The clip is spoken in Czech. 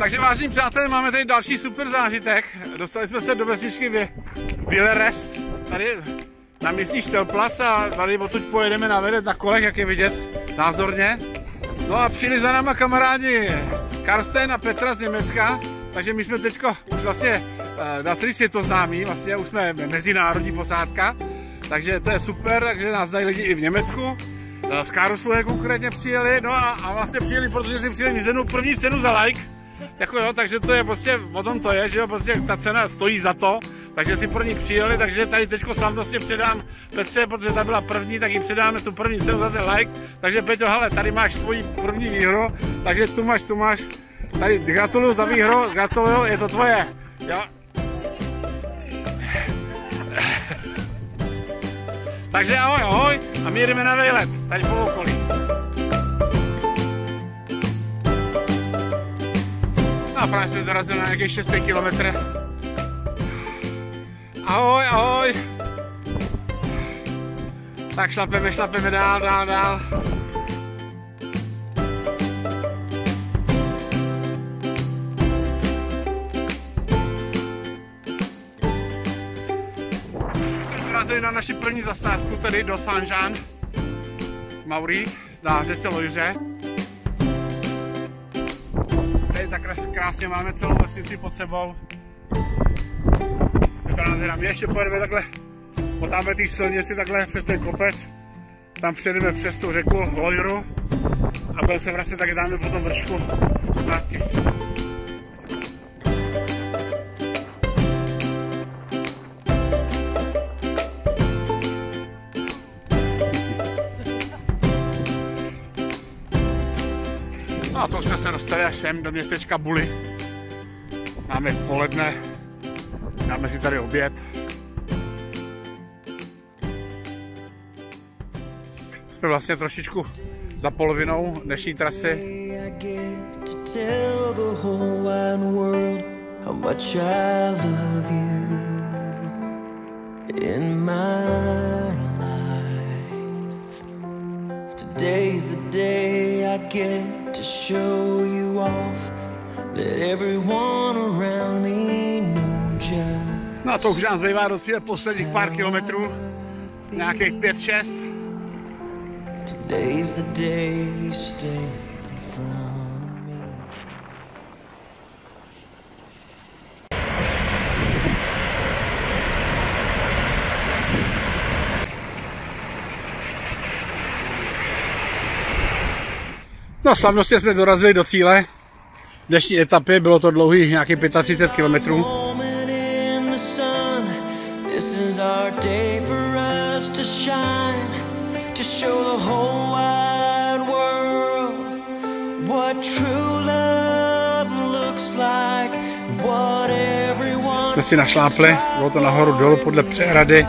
Takže vážení přátelé, máme tady další super zážitek. Dostali jsme se do vesničky Villerest, tady na místní Štelplas a tady odtud pojedeme na vedet na kolech, jak je vidět, názorně. No a přijeli za náma kamarádi Karsten a Petra z Německa, takže my jsme teďko už vlastně eh, na celý svět to známí, vlastně už jsme mezinárodní posádka, takže to je super, takže nás znají lidi i v Německu. Eh, z Karlsruhe konkrétně přijeli, no a, a vlastně přijeli, protože si přijeli první cenu za like, jako jo, takže to je prostě, o tom to je, že jo, prostě ta cena stojí za to, takže si pro ní přijeli, takže tady teďko slavnostně předám Petře, protože ta byla první, tak jí předáme tu první cenu za ten like, takže Peťo, hele, tady máš svoji první výhru, takže tu máš, tu máš, tady gratuluju za výhru, gratuluju, je to tvoje, jo. Takže ahoj, ahoj a jdeme na vejlet, tady po okolí. A právě jsme dorazili na nějakých 6 km. Ahoj, ahoj. Tak šlapeme, šlapeme dál, dál, dál. Jsme na naši první zastávku, tedy do Saint-Jean. Mauri, na řece Lojře tak krásně máme celou vesnici pod sebou. Nádhera. My ještě pojedeme takhle, potáme té silnici takhle přes ten kopec, tam přejdeme přes tu řeku Lojru a budeme se vracet taky dáme po tom vršku zpátky. No a to jsme se dostali až sem do městečka Buly. Máme poledne, dáme si tady oběd. Jsme vlastně trošičku za polovinou dnešní trasy. in my life. Today's the day Get to show you off that everyone around me knows No a to už nám zbývá do cíle posledních pár kilometrů, nějakých 5-6. Today's the day you stay in front No slavnostně jsme dorazili do cíle dnešní etapy, bylo to dlouhý nějaký 35 km. Jsme si našlápli, bylo to nahoru dolů podle přehrady.